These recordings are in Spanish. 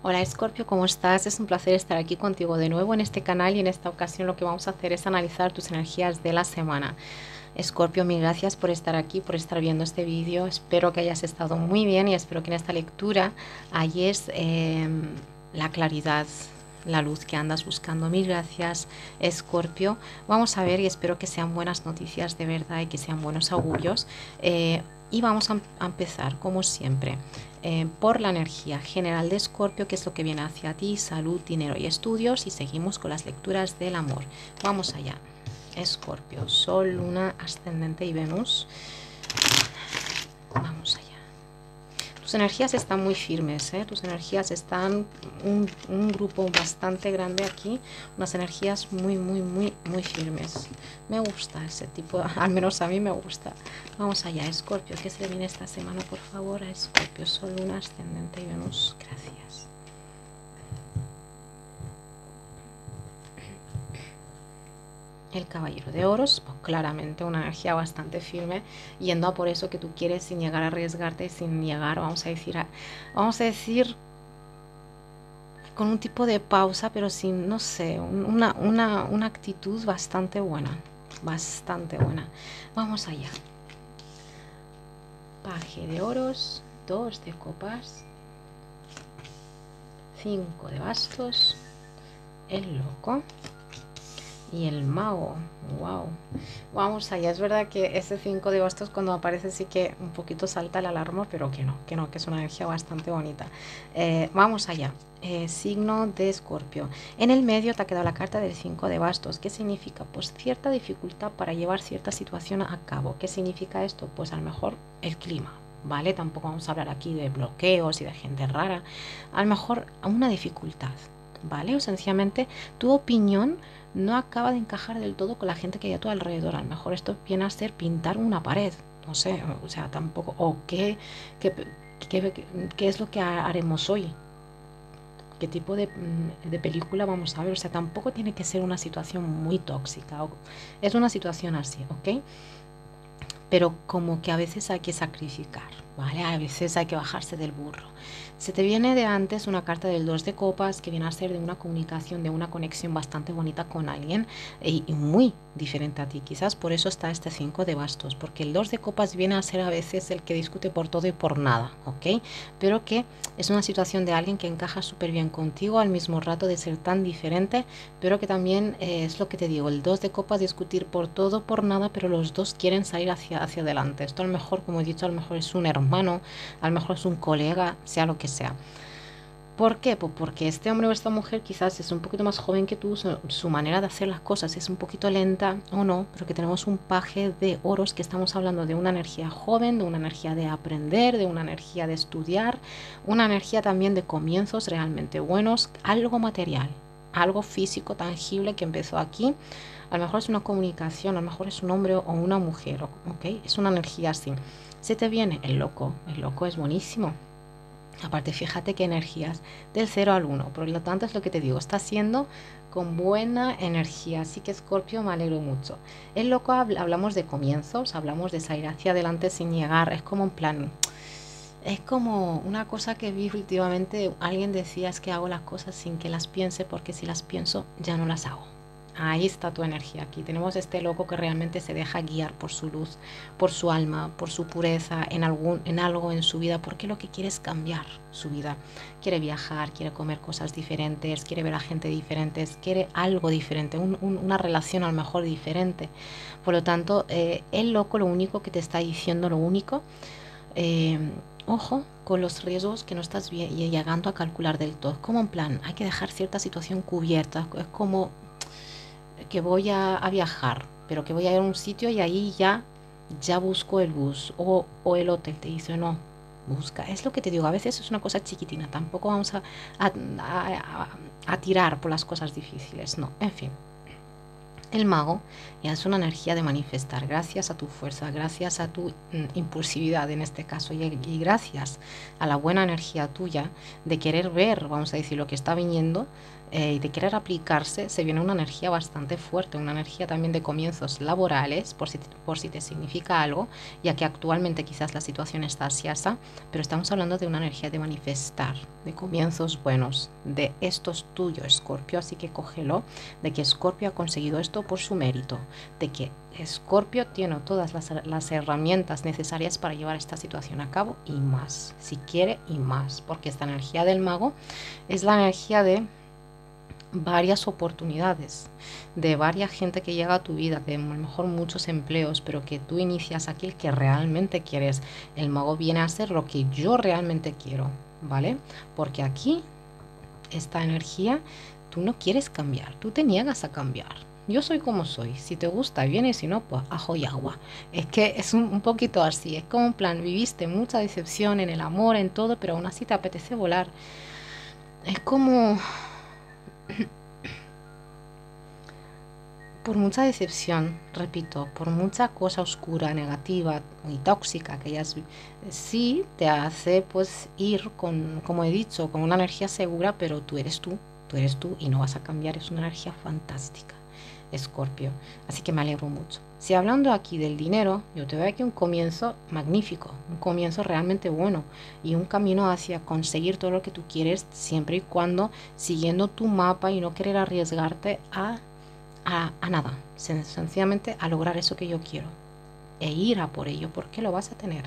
Hola Scorpio, ¿cómo estás? Es un placer estar aquí contigo de nuevo en este canal y en esta ocasión lo que vamos a hacer es analizar tus energías de la semana. Scorpio, mil gracias por estar aquí, por estar viendo este vídeo. Espero que hayas estado muy bien y espero que en esta lectura hayas em, la claridad, la luz que andas buscando. Mil gracias, Scorpio. Vamos a ver y espero que sean buenas noticias de verdad y que sean buenos augurios. Eh, y vamos a, empezar, como siempre, eh, por la energía general de Escorpio, que es lo que viene hacia ti, salud, dinero y estudios. Y seguimos con las lecturas del amor. Vamos allá. Escorpio, Sol, Luna, Ascendente y Venus. Vamos allá. Tus energías están muy firmes, ¿eh? tus energías están un, un, grupo bastante grande aquí, unas energías muy, muy, muy, muy firmes. Me gusta ese tipo, al menos a mí me gusta. Vamos allá, Escorpio, ¿qué se viene esta semana, por favor? A Escorpio, Sol, Luna, Ascendente y Venus. Gracias. El caballero de oros, pues claramente una energía bastante firme, yendo a por eso que tú quieres sin llegar a arriesgarte, sin llegar, vamos a decir, vamos a decir con un tipo de pausa, pero sin, no sé, una, una, una actitud bastante buena, bastante buena. Vamos allá. Paje de oros, dos de copas, cinco de bastos, el loco y el mago. Wow. Vamos allá. Es verdad que ese 5 de bastos cuando aparece sí que un poquito salta la alarma, pero que no, que no, que es una energía bastante bonita. Eh, vamos allá. Eh, signo de escorpio. En el medio te ha quedado la carta del 5 de bastos. ¿Qué significa? Pues cierta dificultad para llevar cierta situación a cabo. ¿Qué significa esto? Pues a lo mejor el clima. ¿Vale? Tampoco vamos a hablar aquí de bloqueos y de gente rara. A lo mejor una dificultad. ¿Vale? O sencillamente tu opinión no acaba de encajar del todo con la gente que hay a tu alrededor. A lo mejor esto viene a ser pintar una pared, no sé, o sea, tampoco, o qué, qué, qué, es lo que haremos hoy, qué tipo de, mm, de, película vamos a ver. O sea, tampoco tiene que ser una situación muy tóxica. Es una situación así, ¿ok? Pero como que a veces hay que sacrificar, ¿vale? A veces hay que bajarse del burro. Se te viene de antes una carta del 2 de copas que viene a ser de una comunicación, de una conexión bastante bonita con alguien y, muy diferente a ti. Quizás por eso está este 5 de bastos, porque el 2 de copas viene a ser a veces el que discute por todo y por nada, ¿ok? Pero que es una situación de alguien que encaja súper bien contigo al mismo rato de ser tan diferente, pero que también eh, es lo que te digo, el 2 de copas discutir por todo, por nada, pero los dos quieren salir hacia, hacia adelante. Esto a lo mejor, como he dicho, a lo mejor es un hermano, a lo mejor es un colega, sea lo que sea. ¿Por qué? Pues porque este hombre o esta mujer quizás es un poquito más joven que tú, su, manera de hacer las cosas es un poquito lenta o no, pero que tenemos un paje de oros que estamos hablando de una energía joven, de una energía de aprender, de una energía de estudiar, una energía también de comienzos realmente buenos, algo material, algo físico, tangible que empezó aquí. A lo mejor es una comunicación, a lo mejor es un hombre o una mujer, ¿ok? Es una energía así. Se te viene el loco, el loco es buenísimo Aparte, fíjate qué energías del 0 al 1. Por lo tanto, es lo que te digo, está siendo con buena energía. Así que, Scorpio, me alegro mucho. El loco hablamos de comienzos, hablamos de salir hacia adelante sin llegar. Es como un plan. Es como una cosa que vi últimamente. Alguien decía es que hago las cosas sin que las piense, porque si las pienso, ya no las hago. Ahí está tu energía. Aquí tenemos este loco que realmente se deja guiar por su luz, por su alma, por su pureza, en, algún, en algo en su vida, porque lo que quiere es cambiar su vida. Quiere viajar, quiere comer cosas diferentes, quiere ver a gente diferente, quiere algo diferente, una relación a lo mejor diferente. Por lo tanto, eh, el loco lo único que te está diciendo, lo único, eh, ojo con los riesgos que no estás llegando a calcular del todo. Es como en plan, hay que dejar cierta situación cubierta. Es como que voy a, viajar, pero que voy a ir a un sitio y ahí ya, ya busco el bus o, el hotel. Te dice, no, busca. Es lo que te digo, a veces es una cosa chiquitina, tampoco vamos a, a, tirar por las cosas difíciles, no, en fin. El mago ya es una energía de manifestar, gracias a tu fuerza, gracias a tu mm, impulsividad en este caso y, y, gracias a la buena energía tuya de querer ver, vamos a decir, lo que está viniendo, eh, de querer aplicarse, se viene una energía bastante fuerte, una energía también de comienzos laborales, por si, por si te significa algo, ya que actualmente quizás la situación está asiasa, pero estamos hablando de una energía de manifestar, de comienzos buenos, de esto es tuyo, Escorpio, así que cógelo, de que Escorpio ha conseguido esto por su mérito, de que Escorpio tiene todas las, herramientas necesarias para llevar esta situación a cabo y más, si quiere y más, porque esta energía del mago es la energía de varias oportunidades, de varias gente que llega a tu vida, de a lo mejor muchos empleos, pero que tú inicias aquí el que realmente quieres. El mago viene a hacer lo que yo realmente quiero, ¿vale? Porque aquí, esta energía, tú no quieres cambiar, tú te niegas a cambiar. Yo soy como soy, si te gusta bien y si no, pues ajo y agua. Es que es un, un poquito así, es como un plan, viviste mucha decepción en el amor, en todo, pero aún así te apetece volar. Es como por mucha decepción, repito, por mucha cosa oscura, negativa y tóxica que hayas sí te hace pues ir con, como he dicho, con una energía segura, pero tú eres tú, tú eres tú y no vas a cambiar, es una energía fantástica, Escorpio. Así que me alegro mucho. Si hablando aquí del dinero, yo te veo aquí un comienzo magnífico, un comienzo realmente bueno y un camino hacia conseguir todo lo que tú quieres siempre y cuando siguiendo tu mapa y no querer arriesgarte a, a, nada, sencillamente a lograr eso que yo quiero e ir a por ello, porque lo vas a tener.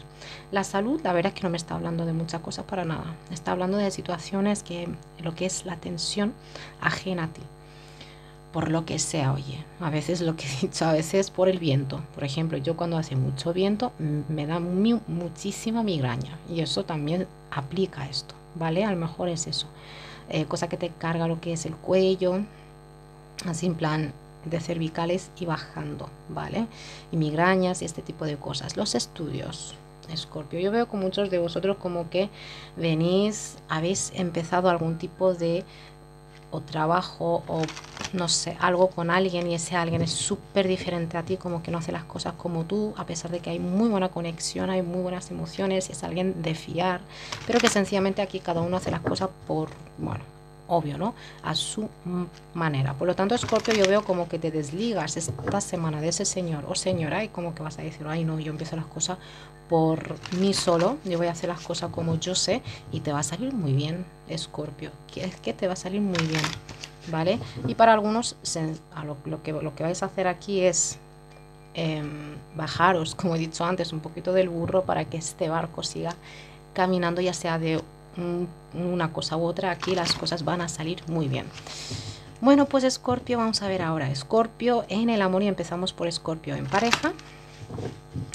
La salud, la verdad es que no me está hablando de muchas cosas para nada, está hablando de situaciones que lo que es la tensión ajena a ti por lo que sea, oye. A veces lo que he dicho, a veces por el viento. Por ejemplo, yo cuando hace mucho viento me da muchísima migraña y eso también aplica a esto, ¿vale? A lo mejor es eso. Eh, cosa que te carga lo que es el cuello, así en plan de cervicales y bajando, ¿vale? Y migrañas y este tipo de cosas. Los estudios, Escorpio. Yo veo con muchos de vosotros como que venís, habéis empezado algún tipo de o trabajo o no sé, algo con alguien y ese alguien es súper diferente a ti, como que no hace las cosas como tú, a pesar de que hay muy buena conexión, hay muy buenas emociones y es alguien de fiar, pero que sencillamente aquí cada uno hace las cosas por, bueno, obvio, ¿no? A su manera. Por lo tanto, Scorpio, yo veo como que te desligas esta semana de ese señor o señora y como que vas a decir, ay no, yo empiezo las cosas por mí solo, yo voy a hacer las cosas como yo sé y te va a salir muy bien, Scorpio, es que te va a salir muy bien, ¿vale? Y para algunos, lo, que, lo que vais a hacer aquí es em, bajaros, como he dicho antes, un poquito del burro para que este barco siga caminando, ya sea de una cosa u otra, aquí las cosas van a salir muy bien. Bueno, pues Escorpio, vamos a ver ahora. Escorpio en el amor y empezamos por Escorpio en pareja.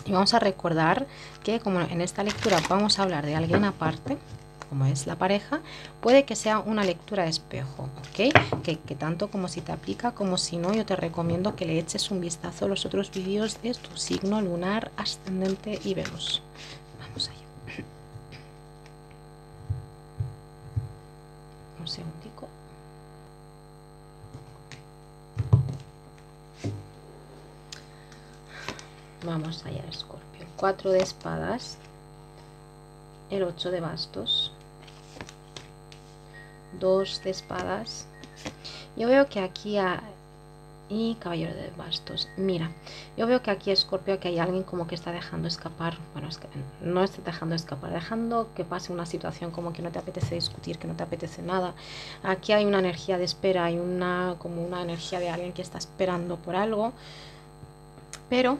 Y vamos a recordar que como en esta lectura vamos a hablar de alguien aparte, como es la pareja, puede que sea una lectura de espejo, ¿ok? Que, tanto como si te aplica como si no, yo te recomiendo que le eches un vistazo a los otros vídeos de tu signo lunar, ascendente y Venus. Vamos allá. segundico. Vamos allá, Escorpio. 4 de espadas, el 8 de bastos, 2 de espadas. Yo veo que aquí y caballero de bastos. Mira, yo veo que aquí Escorpio que hay alguien como que está dejando escapar, bueno, es que no está dejando escapar, dejando que pase una situación como que no te apetece discutir, que no te apetece nada. Aquí hay una energía de espera, hay una como una energía de alguien que está esperando por algo, pero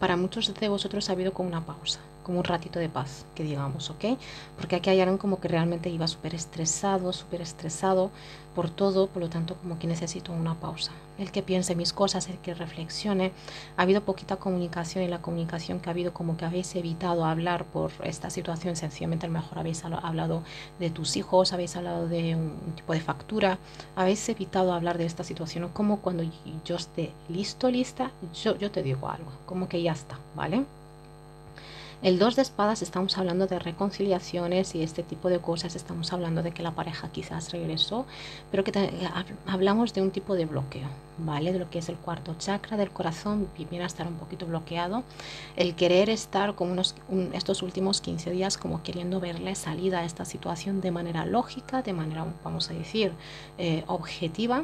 para muchos de vosotros ha habido como una pausa como un ratito de paz, que digamos, ¿ok? Porque aquí alguien como que realmente iba súper estresado, súper estresado por todo, por lo tanto como que necesito una pausa. El que piense mis cosas, el que reflexione. Ha habido poquita comunicación y la comunicación que ha habido como que habéis evitado hablar por esta situación, sencillamente a lo mejor habéis hablado de tus hijos, habéis hablado de un tipo de factura, habéis evitado hablar de esta situación, como cuando yo esté listo, lista, yo te digo algo, como que ya está, ¿vale? El 2 de espadas estamos hablando de reconciliaciones y este tipo de cosas, estamos hablando de que la pareja quizás regresó, pero que hablamos de un tipo de bloqueo, ¿vale? De lo que es el cuarto chakra del corazón, viene a estar un poquito bloqueado. El querer estar como unos, estos últimos 15 días como queriendo verle salida a esta situación de manera lógica, de manera, vamos a decir, eh, objetiva,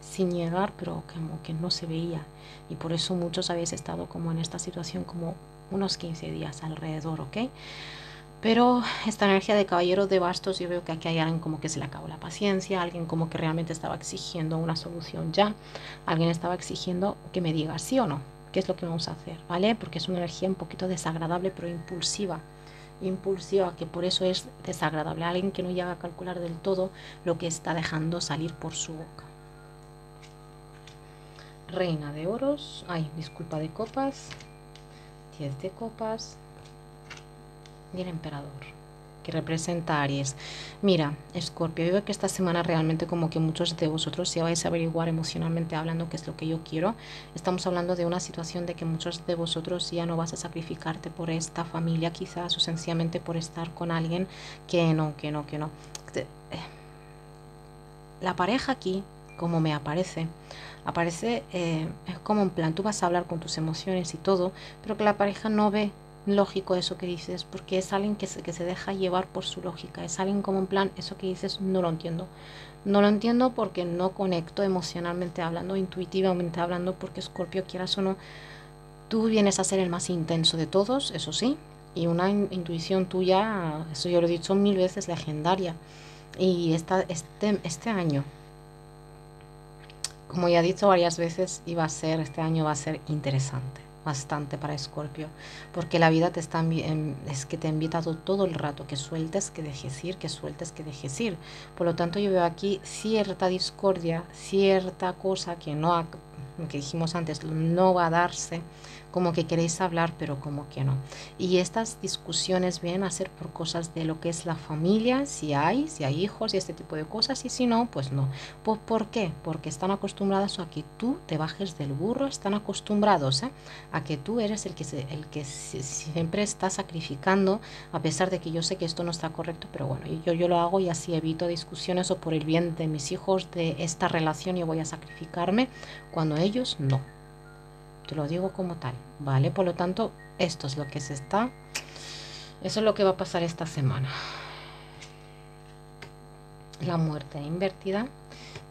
sin llegar, pero como que no se veía. Y por eso muchos habéis estado como en esta situación como unos 15 días alrededor, ¿ok? Pero esta energía de caballero de bastos, yo veo que aquí hay alguien como que se le acabó la paciencia, alguien como que realmente estaba exigiendo una solución ya, alguien estaba exigiendo que me diga sí o no, qué es lo que vamos a hacer, ¿vale? Porque es una energía un poquito desagradable, pero impulsiva, impulsiva, que por eso es desagradable, alguien que no llega a calcular del todo lo que está dejando salir por su boca. Reina de oros, ay, disculpa de copas, 10 de copas y el emperador que representa a Aries. Mira, Escorpio, yo veo que esta semana realmente como que muchos de vosotros si vais a averiguar emocionalmente hablando qué es lo que yo quiero. Estamos hablando de una situación de que muchos de vosotros ya no vas a sacrificarte por esta familia quizás o sencillamente por estar con alguien que no, que no, que no. Eh, la pareja aquí, como me aparece, aparece eh, es como en plan, tú vas a hablar con tus emociones y todo, pero que la pareja no ve lógico eso que dices, porque es alguien que se, que se deja llevar por su lógica, es alguien como en plan, eso que dices no lo entiendo. No lo entiendo porque no conecto emocionalmente hablando, intuitivamente hablando, porque Scorpio, quieras o no, tú vienes a ser el más intenso de todos, eso sí, y una intuición tuya, eso yo lo he dicho mil veces, legendaria. Y esta, este, este año, como ya he dicho varias veces, iba a ser, este año va a ser interesante, bastante para Escorpio, porque la vida te está, em, es que te ha invitado todo el rato que sueltes, que dejes ir, que sueltes, que dejes ir. Por lo tanto, yo veo aquí cierta discordia, cierta cosa que no, que dijimos antes, no va a darse como que queréis hablar, pero como que no. Y estas discusiones vienen a ser por cosas de lo que es la familia, si hay, si hay hijos y este tipo de cosas, y si no, pues no. ¿Por, ¿por qué? Porque están acostumbrados a que tú te bajes del burro, están acostumbrados ¿eh? a que tú eres el que, el que siempre está sacrificando, a pesar de que yo sé que esto no está correcto, pero bueno, yo, yo lo hago y así evito discusiones o por el bien de mis hijos, de esta relación, yo voy a sacrificarme cuando ellos no te lo digo como tal, ¿vale? Por lo tanto, esto es lo que se está, eso es lo que va a pasar esta semana. La muerte invertida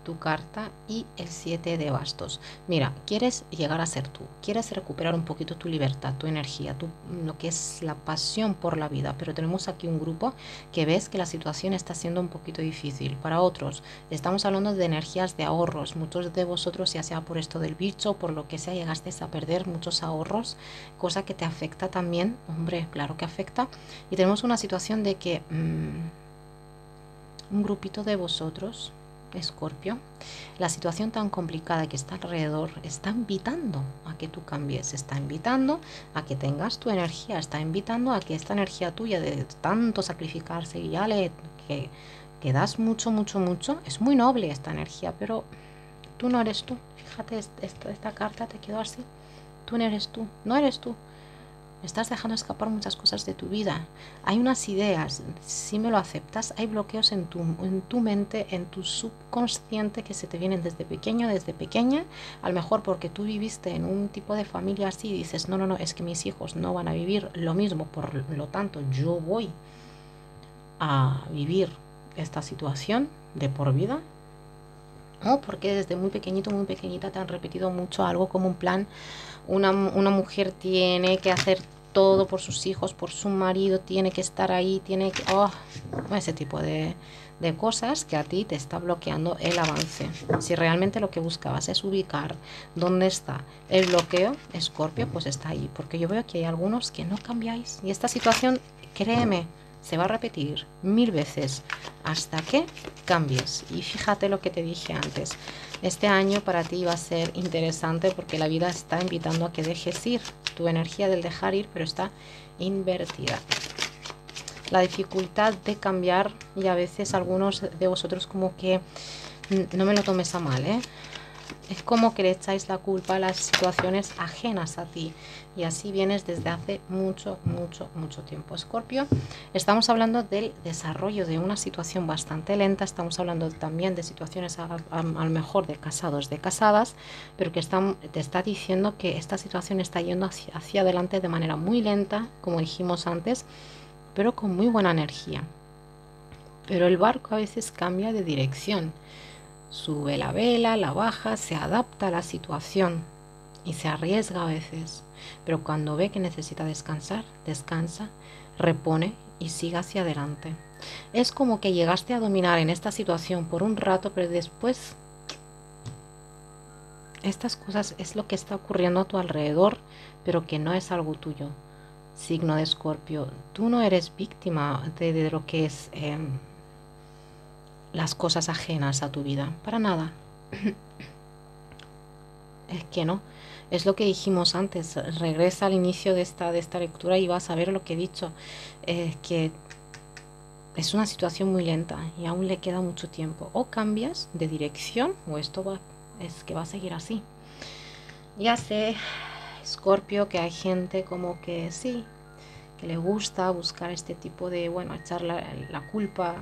tu carta y el 7 de bastos. Mira, quieres llegar a ser tú, quieres recuperar un poquito tu libertad, tu energía, tu, lo que es la pasión por la vida, pero tenemos aquí un grupo que ves que la situación está siendo un poquito difícil. Para otros, estamos hablando de energías de ahorros. Muchos de vosotros, ya sea por esto del bicho, por lo que sea, llegasteis a perder muchos ahorros, cosa que te afecta también, hombre, claro que afecta. Y tenemos una situación de que... Mm, un grupito de vosotros Escorpio, la situación tan complicada que está alrededor está invitando a que tú cambies, está invitando a que tengas tu energía, está invitando a que esta energía tuya de tanto sacrificarse y ya le que, que das mucho, mucho, mucho, es muy noble esta energía, pero tú no eres tú. Fíjate, esta, esta carta te quedó así. Tú no eres tú, no eres tú. Estás dejando escapar muchas cosas de tu vida. Hay unas ideas, si me lo aceptas, hay bloqueos en tu, en tu mente, en tu subconsciente que se te vienen desde pequeño, desde pequeña. A lo mejor porque tú viviste en un tipo de familia así y dices, no, no, no, es que mis hijos no van a vivir lo mismo, por lo tanto yo voy a vivir esta situación de por vida. O porque desde muy pequeñito, muy pequeñita te han repetido mucho algo como un plan una, una mujer tiene que hacer todo por sus hijos, por su marido, tiene que estar ahí, tiene que... Oh, ese tipo de, de, cosas que a ti te está bloqueando el avance. Si realmente lo que buscabas es ubicar dónde está el bloqueo, Escorpio, pues está ahí. Porque yo veo que hay algunos que no cambiáis. Y esta situación, créeme, se va a repetir mil veces hasta que cambies. Y fíjate lo que te dije antes. Este año para ti va a ser interesante porque la vida está invitando a que dejes ir tu energía del dejar ir, pero está invertida. La dificultad de cambiar y a veces algunos de vosotros como que no me lo tomes a mal, ¿eh? Es como que le echáis la culpa a las situaciones ajenas a ti. Y así vienes desde hace mucho, mucho, mucho tiempo. Escorpio, estamos hablando del desarrollo de una situación bastante lenta. Estamos hablando también de situaciones a, lo mejor de casados, de casadas, pero que te está diciendo que esta situación está yendo hacia, hacia adelante de manera muy lenta, como dijimos antes, pero con muy buena energía. Pero el barco a veces cambia de dirección Sube la vela, la baja, se adapta a la situación y se arriesga a veces, pero cuando ve que necesita descansar, descansa, repone y sigue hacia adelante. Es como que llegaste a dominar en esta situación por un rato, pero después estas cosas es lo que está ocurriendo a tu alrededor, pero que no es algo tuyo. Signo de Escorpio, tú no eres víctima de, lo que es em, las cosas ajenas a tu vida, para nada. es que no. Es lo que dijimos antes. Regresa al inicio de esta, de esta lectura y vas a ver lo que he dicho. Es que es una situación muy lenta y aún le queda mucho tiempo. O cambias de dirección o esto va, es que va a seguir así. Ya sé, Scorpio, que hay gente como que sí, que le gusta buscar este tipo de, bueno, echar la, la culpa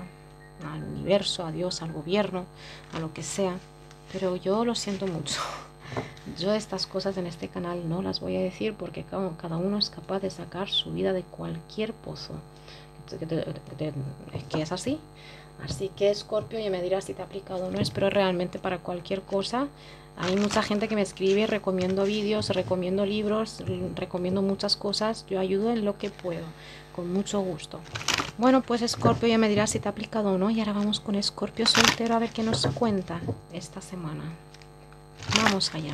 al universo, a Dios, al gobierno, a lo que sea. Pero yo lo siento mucho. Yo estas cosas en este canal no las voy a decir porque cada uno es capaz de sacar su vida de cualquier pozo. Es que es así. Así que Scorpio, ya me dirás si te ha aplicado o no es, pero realmente para cualquier cosa. Hay mucha gente que me escribe, recomiendo vídeos, recomiendo libros, recomiendo muchas cosas. Yo ayudo en lo que puedo, con mucho gusto. Bueno, pues Scorpio ya me dirá si te ha aplicado o no. Y ahora vamos con Scorpio soltero a ver qué nos cuenta esta semana. Vamos allá.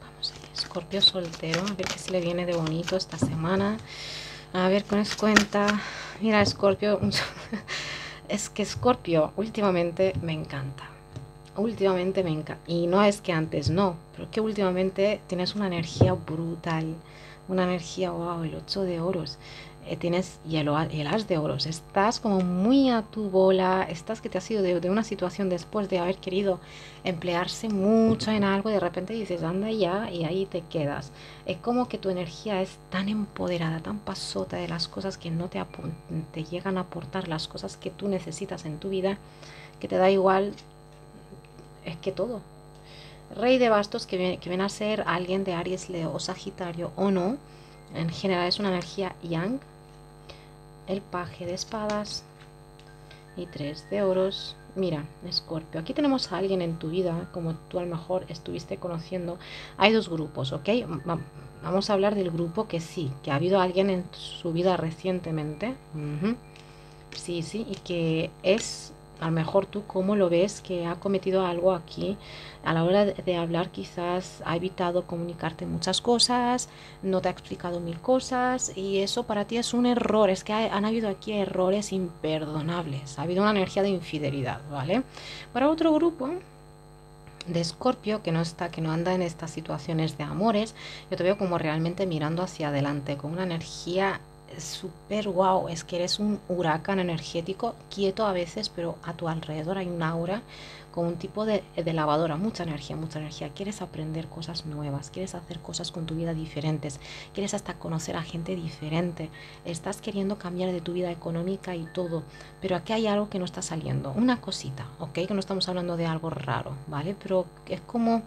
Vamos allá. Scorpio soltero, a ver qué se le viene de bonito esta semana. A ver qué nos cuenta. Mira, Scorpio. es que Scorpio últimamente me encanta. Últimamente me encanta. Y no es que antes no, pero que últimamente tienes una energía brutal una energía, wow, el 8 de oros. Eh, tienes y el, as de oros. Estás como muy a tu bola, estás que te has ido de, una situación después de haber querido emplearse mucho en algo, de repente dices, anda ya, y ahí te quedas. Es como que tu energía es tan empoderada, tan pasota de las cosas que no te, te llegan a aportar, las cosas que tú necesitas en tu vida, que te da igual, es que todo, Rey de bastos que viene, que viene a ser alguien de Aries, Leo o Sagitario o no. En general es una energía yang. El paje de espadas y tres de oros. Mira, Escorpio, aquí tenemos a alguien en tu vida, como tú a lo mejor estuviste conociendo. Hay dos grupos, ¿ok? Vamos a hablar del grupo que sí, que ha habido alguien en su vida recientemente. Sí, sí, y que es a lo mejor tú cómo lo ves que ha cometido algo aquí a la hora de hablar quizás ha evitado comunicarte muchas cosas, no te ha explicado mil cosas y eso para ti es un error, es que han habido aquí errores imperdonables, ha habido una energía de infidelidad, ¿vale? Para otro grupo de Escorpio que no está, que no anda en estas situaciones de amores, yo te veo como realmente mirando hacia adelante, con una energía súper wow, es que eres un huracán energético, quieto a veces, pero a tu alrededor hay un aura con un tipo de, lavadora, mucha energía, mucha energía. Quieres aprender cosas nuevas, quieres hacer cosas con tu vida diferentes, quieres hasta conocer a gente diferente, estás queriendo cambiar de tu vida económica y todo, pero aquí hay algo que no está saliendo, una cosita, ¿ok? Que no estamos hablando de algo raro, ¿vale? Pero es como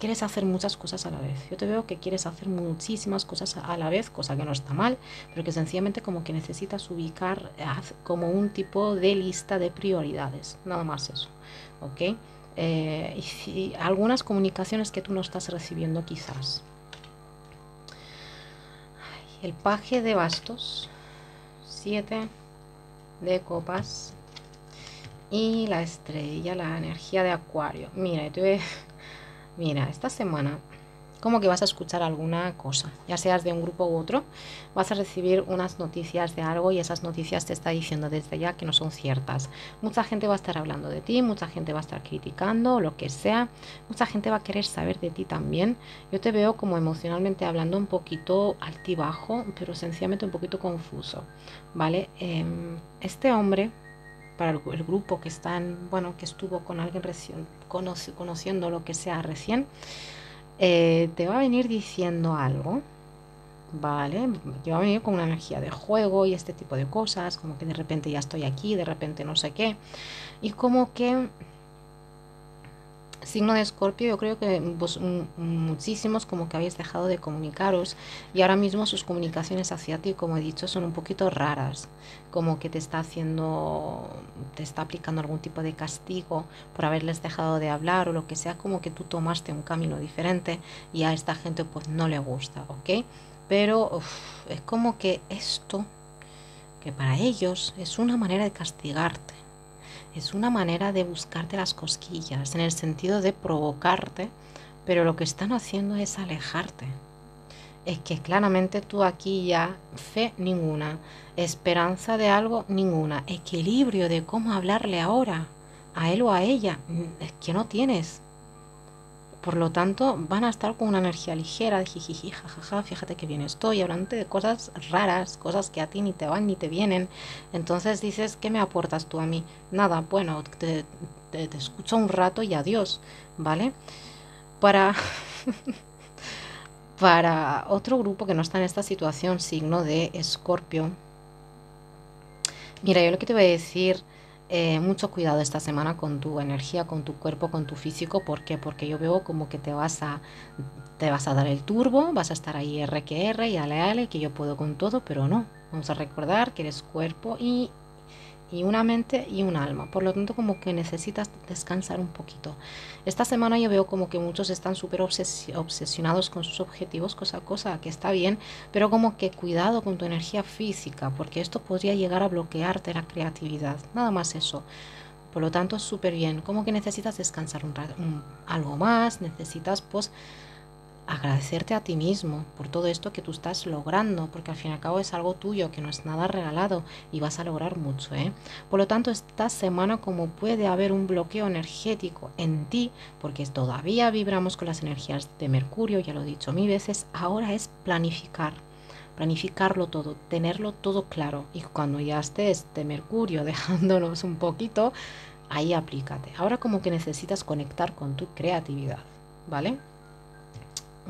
quieres hacer muchas cosas a la vez. Yo te veo que quieres hacer muchísimas cosas a la vez, cosa que no está mal, pero que sencillamente como que necesitas ubicar como un tipo de lista de prioridades, nada más eso, ¿ok? Eh, y algunas comunicaciones que tú no estás recibiendo quizás. el paje de bastos, 7 de copas y la estrella, la energía de acuario. Mira, te Mira, esta semana como que vas a escuchar alguna cosa, ya seas de un grupo u otro, vas a recibir unas noticias de algo y esas noticias te está diciendo desde ya que no son ciertas. Mucha gente va a estar hablando de ti, mucha gente va a estar criticando, lo que sea, mucha gente va a querer saber de ti también. Yo te veo como emocionalmente hablando un poquito altibajo, pero sencillamente un poquito confuso, ¿vale? Em, este hombre para el, grupo que están, bueno, que estuvo con alguien recién, conociendo lo que sea recién, eh, te va a venir diciendo algo, ¿vale? Yo va a venir con una energía de juego y este tipo de cosas, como que de repente ya estoy aquí, de repente no sé qué, y como que signo de Escorpio, yo creo que vos, muchísimos como que habéis dejado de comunicaros y ahora mismo sus comunicaciones hacia ti, como he dicho, son un poquito raras, como que te está haciendo, te está aplicando algún tipo de castigo por haberles dejado de hablar o lo que sea, como que tú tomaste un camino diferente y a esta gente pues no le gusta, ¿ok? Pero es como que esto, que para ellos es una manera de castigarte es una manera de buscarte las cosquillas, en el sentido de provocarte, pero lo que están haciendo es alejarte. Es que claramente tú aquí ya fe ninguna, esperanza de algo ninguna, equilibrio de cómo hablarle ahora a él o a ella, mm, es que no tienes. Por lo tanto, van a estar con una energía ligera, de jijiji, jajaja, fíjate que bien estoy, hablando de cosas raras, cosas que a ti ni te van ni te vienen. Entonces dices, ¿qué me aportas tú a mí? Nada, bueno, te, te, escucho un rato y adiós, ¿vale? Para, para otro grupo que no está en esta situación, signo de Escorpio. Mira, yo lo que te voy a decir eh, mucho cuidado esta semana con tu energía, con tu cuerpo, con tu físico. ¿Por qué? Porque yo veo como que te vas a, te vas a dar el turbo, vas a estar ahí R que R y ale ale, que yo puedo con todo, pero no. Vamos a recordar que eres cuerpo y y una mente y un alma. Por lo tanto, como que necesitas descansar un poquito. Esta semana yo veo como que muchos están súper obsesionados con sus objetivos, cosa cosa que está bien, pero como que cuidado con tu energía física, porque esto podría llegar a bloquearte la creatividad. Nada más eso. Por lo tanto, súper bien. Como que necesitas descansar un, algo más, necesitas pues agradecerte a ti mismo por todo esto que tú estás logrando, porque al fin y al cabo es algo tuyo, que no es nada regalado y vas a lograr mucho. ¿eh? Por lo tanto, esta semana como puede haber un bloqueo energético en ti, porque todavía vibramos con las energías de Mercurio, ya lo he dicho mil veces, ahora es planificar planificarlo todo, tenerlo todo claro. Y cuando ya estés de Mercurio dejándonos un poquito, ahí aplícate. Ahora como que necesitas conectar con tu creatividad, ¿vale?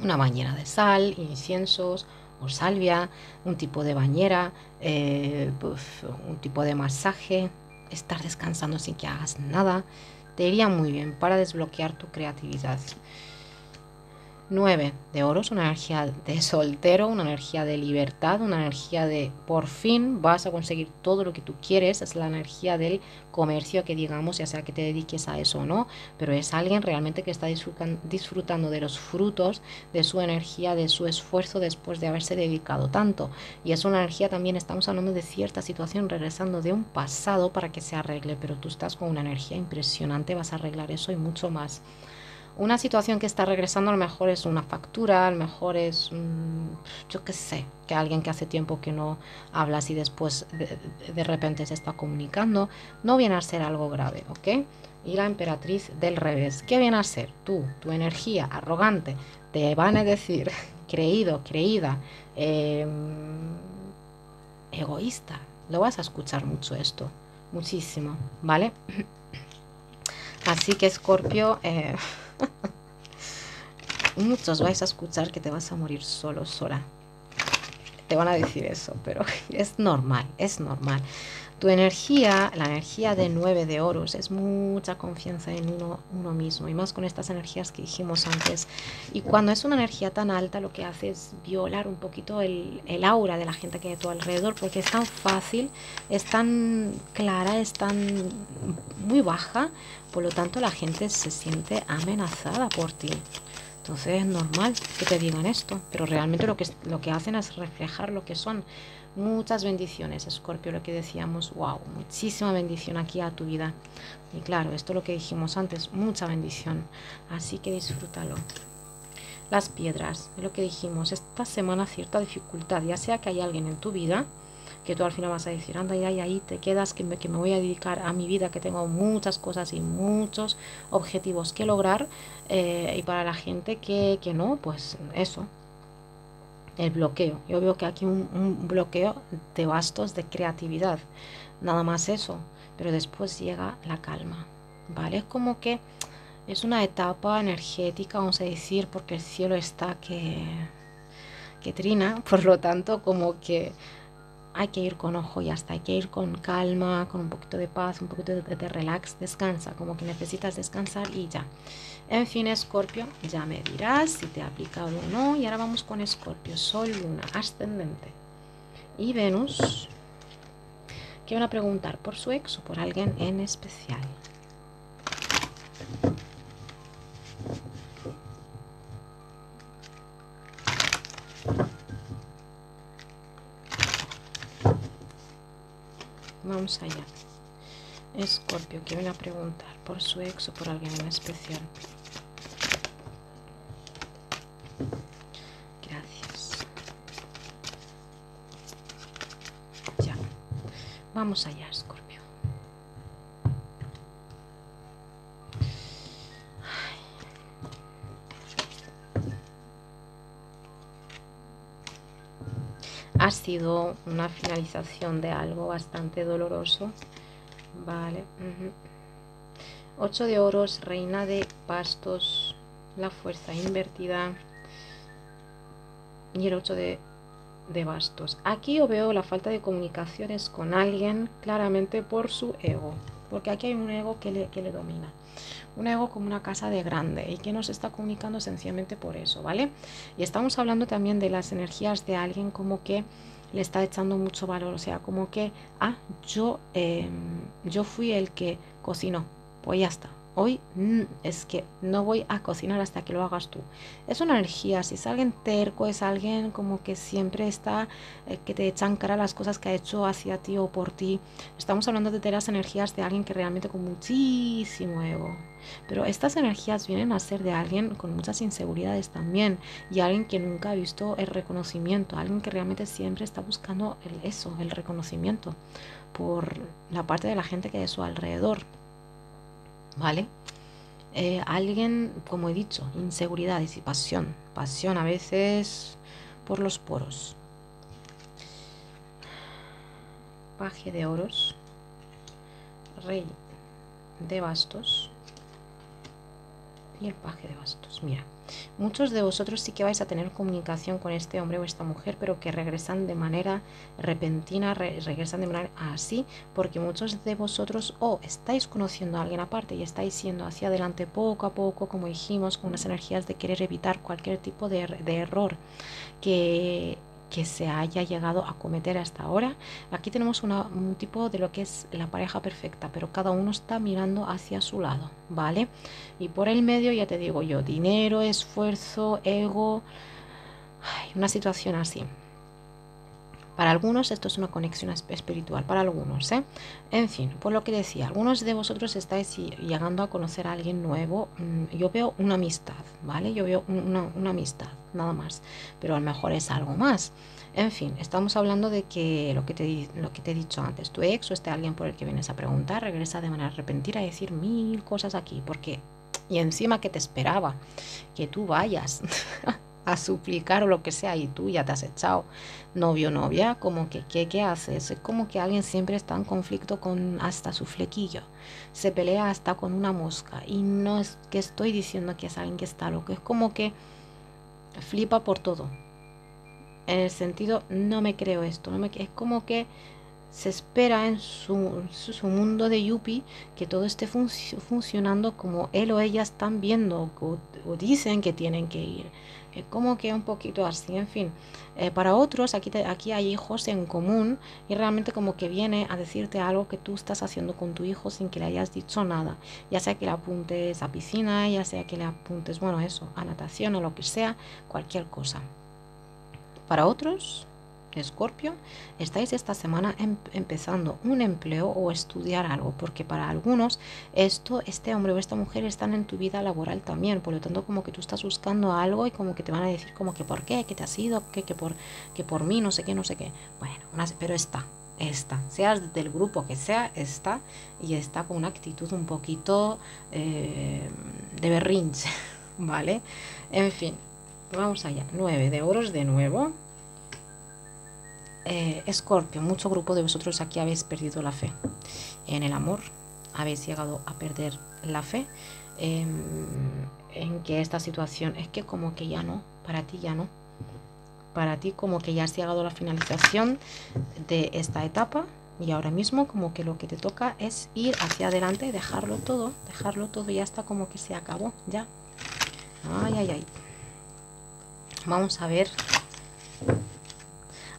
Una bañera de sal, inciensos o salvia, un tipo de bañera, eh, pues, un tipo de masaje, estar descansando sin que hagas nada, te iría muy bien para desbloquear tu creatividad. 9 de oros, una energía de soltero, una energía de libertad, una energía de por fin vas a conseguir todo lo que tú quieres, es la energía del comercio que digamos, ya sea que te dediques a eso o no, pero es alguien realmente que está disfrutando de los frutos de su energía, de su esfuerzo después de haberse dedicado tanto. Y es una energía también, estamos hablando de cierta situación regresando de un pasado para que se arregle, pero tú estás con una energía impresionante, vas a arreglar eso y mucho más una situación que está regresando a lo mejor es una factura, a lo mejor es, yo qué sé, que alguien que hace tiempo que no hablas y después de, repente se está comunicando, no viene a ser algo grave, ¿ok? Y la emperatriz del revés, ¿qué viene a ser? Tú, tu energía arrogante, te van a decir creído, creída, em, egoísta. Lo vas a escuchar mucho esto, muchísimo, ¿vale? Así que Scorpio... Eh, Muchos vais a escuchar que te vas a morir solo, sola. Te van a decir eso, pero es normal, es normal. Tu energía, la energía de nueve de oros, es mucha confianza en uno, uno mismo y más con estas energías que dijimos antes. Y cuando es una energía tan alta, lo que hace es violar un poquito el, el aura de la gente que hay a tu alrededor, porque es tan fácil, es tan clara, es tan muy baja, por lo tanto la gente se siente amenazada por ti. Entonces es normal que te digan esto, pero realmente lo que, lo que hacen es reflejar lo que son Muchas bendiciones, Escorpio, lo que decíamos, wow, muchísima bendición aquí a tu vida. Y claro, esto lo que dijimos antes, mucha bendición. Así que disfrútalo. Las piedras, lo que dijimos, esta semana cierta dificultad, ya sea que hay alguien en tu vida que tú al final vas a decir, anda, y ahí te quedas, que me, que me voy a dedicar a mi vida, que tengo muchas cosas y muchos objetivos que lograr. Eh, y para la gente que, que no, pues eso, el bloqueo. Yo veo que aquí un, bloqueo de bastos de creatividad, nada más eso, pero después llega la calma, ¿vale? Es como que es una etapa energética, vamos a decir, porque el cielo está que, que trina, por lo tanto, como que hay que ir con ojo y hasta hay que ir con calma, con un poquito de paz, un poquito de, relax, descansa, como que necesitas descansar y ya. En fin, Escorpio, ya me dirás si te ha aplicado o no. Y ahora vamos con Escorpio, Sol, Luna, Ascendente y Venus. ¿Qué van a preguntar? ¿Por su ex o por alguien en especial? Vamos allá. Escorpio, ¿qué viene a preguntar? ¿Por su ex o por alguien en especial? Gracias. Ya. Vamos allá, Escorpio. Una finalización de algo bastante doloroso. Vale. Uh 8 de oros, reina de bastos, la fuerza invertida y el 8 de, de, bastos. Aquí yo veo la falta de comunicaciones con alguien claramente por su ego, porque aquí hay un ego que le, que le domina. Un ego como una casa de grande y que nos está comunicando sencillamente por eso, ¿vale? Y estamos hablando también de las energías de alguien como que le está echando mucho valor, o sea, como que, ah, yo, eh, yo fui el que cocinó, pues ya está. Hoy mm, es que no voy a cocinar hasta que lo hagas tú. Es una energía, si es alguien terco, es alguien como que siempre está, eh, que te echan cara las cosas que ha hecho hacia ti o por ti. Estamos hablando de las energías de alguien que realmente con muchísimo ego. Pero estas energías vienen a ser de alguien con muchas inseguridades también y alguien que nunca ha visto el reconocimiento, alguien que realmente siempre está buscando el, eso, el reconocimiento por la parte de la gente que hay a su alrededor. ¿Vale? Eh, alguien, como he dicho, inseguridades y pasión. Pasión a veces por los poros. Paje de oros. Rey de bastos. Y el paje de bastos. Mira, Muchos de vosotros sí que vais a tener comunicación con este hombre o esta mujer, pero que regresan de manera repentina, regresan de manera así, porque muchos de vosotros o estáis conociendo a alguien aparte y estáis siendo hacia adelante poco a poco, como dijimos, con unas energías de querer evitar cualquier tipo de, de error que que se haya llegado a cometer hasta ahora. Aquí tenemos un tipo de lo que es la pareja perfecta, pero cada uno está mirando hacia su lado, ¿vale? Y por el medio, ya te digo yo, dinero, esfuerzo, ego, una situación así. Para algunos esto es una conexión espiritual, para algunos, ¿eh? En fin, por lo que decía, algunos de vosotros estáis llegando a conocer a alguien nuevo. Mm, yo veo una amistad, ¿vale? Yo veo una, amistad, nada más. Pero a lo mejor es algo más. En fin, estamos hablando de que lo que, te, lo que te he dicho antes, tu ex o este alguien por el que vienes a preguntar regresa de manera repentina a decir mil cosas aquí, porque y encima que te esperaba que tú vayas a suplicar o lo que sea y tú ya te has echado novio novia, como que ¿qué, ¿qué haces? Es como que alguien siempre está en conflicto con hasta su flequillo, se pelea hasta con una mosca y no es que estoy diciendo que es alguien que está loco, es como que flipa por todo. En el sentido, no me creo esto, es como que se espera en su, su, mundo de Yuppie que todo esté funcionando como él o ella están viendo o dicen que tienen que ir es como que un poquito así, en fin. Eh, para otros, aquí, aquí hay hijos en común y realmente como que viene a decirte algo que tú estás haciendo con tu hijo sin que le hayas dicho nada. Ya sea que le apuntes a piscina, ya sea que le apuntes, bueno, eso, a natación o lo que sea, cualquier cosa. Para otros, Escorpio, estáis esta semana em empezando un empleo o estudiar algo, porque para algunos esto, este hombre o esta mujer están en tu vida laboral también, por lo tanto como que tú estás buscando algo y como que te van a decir como que por qué, que te has ido, que, por, que por mí, no sé qué, no sé qué. Bueno, pero está, está, seas del grupo que sea, está y está con una actitud un poquito eh, de berrinche, ¿vale? En fin, vamos allá, 9 de oros de nuevo Escorpio, mucho grupo de vosotros aquí habéis perdido la fe en el amor, habéis llegado a perder la fe en que esta situación es que como que ya no, para ti ya no. Para ti como que ya has llegado a la finalización de esta etapa y ahora mismo como que lo que te toca es ir hacia adelante dejarlo todo, dejarlo todo, ya está como que se acabó, ya. Ay, ay, ay. Vamos a ver.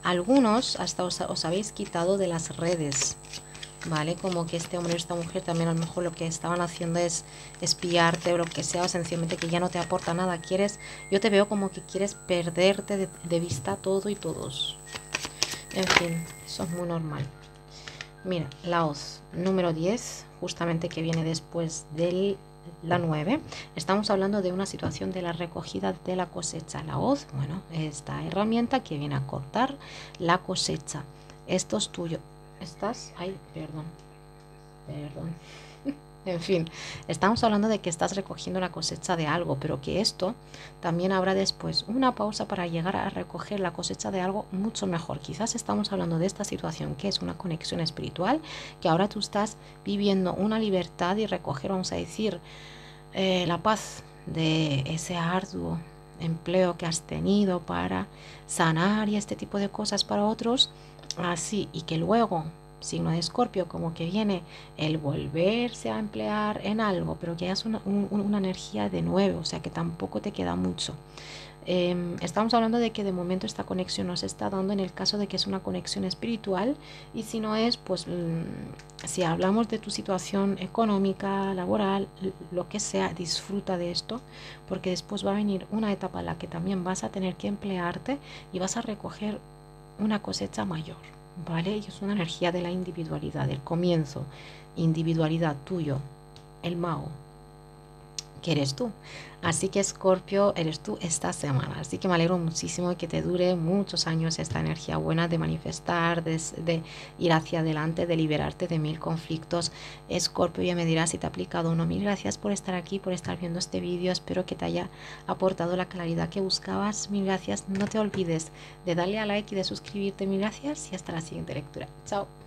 Algunos hasta os, habéis quitado de las redes ¿vale? Como que este hombre o esta mujer también a lo mejor lo que estaban haciendo es espiarte o lo que sea, o sencillamente que ya no te aporta nada. Quieres, yo te veo como que quieres perderte de, de vista todo y todos. En fin, eso es muy normal. Mira, la hoz número 10, justamente que viene después de la 9, estamos hablando de una situación de la recogida de la cosecha. La hoz, bueno, esta herramienta que viene a cortar la cosecha. Esto es tuyo estás, ay, perdón, perdón. En fin, estamos hablando de que estás recogiendo la cosecha de algo, pero que esto también habrá después una pausa para llegar a recoger la cosecha de algo mucho mejor. Quizás estamos hablando de esta situación que es una conexión espiritual, que ahora tú estás viviendo una libertad y recoger, vamos a decir, eh, la paz de ese arduo empleo que has tenido para sanar y este tipo de cosas para otros así y que luego signo de escorpio como que viene el volverse a emplear en algo pero que es una, una energía de nuevo o sea que tampoco te queda mucho. Em, estamos hablando de que de momento esta conexión nos está dando en el caso de que es una conexión espiritual y si no es pues mm, si hablamos de tu situación económica laboral lo que sea disfruta de esto porque después va a venir una etapa en la que también vas a tener que emplearte y vas a recoger una cosecha mayor, ¿vale? Y es una energía de la individualidad, del comienzo, individualidad tuyo, el mago, que eres tú. Así que Escorpio, eres tú esta semana. Así que me alegro muchísimo que te dure muchos años esta energía buena de manifestar, de, ir hacia adelante, de liberarte de mil conflictos. Escorpio, ya me dirás si te ha aplicado o no. Mil gracias por estar aquí, por estar viendo este vídeo. Espero que te haya aportado la claridad que buscabas. Mil gracias. No te olvides de darle a like y de suscribirte. Mil gracias y hasta la siguiente lectura. Chao.